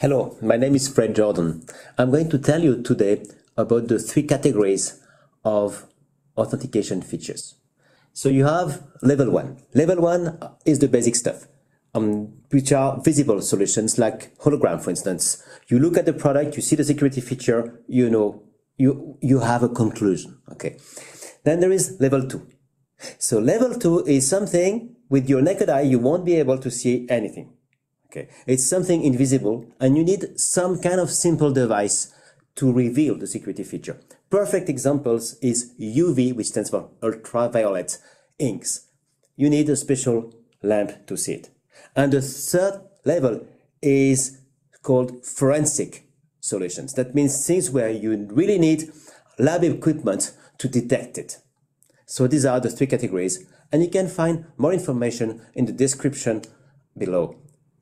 Hello, my name is Fred Jordan. I'm going to tell you today about the three categories of authentication features. So you have level one. Level one is the basic stuff, um, which are visible solutions like hologram, for instance. You look at the product, you see the security feature, you know, you, you have a conclusion. Okay. Then there is level two. So level two is something with your naked eye, you won't be able to see anything. Okay. It's something invisible and you need some kind of simple device to reveal the security feature. Perfect examples is UV, which stands for ultraviolet inks. You need a special lamp to see it. And the third level is called forensic solutions. That means things where you really need lab equipment to detect it. So these are the three categories and you can find more information in the description below.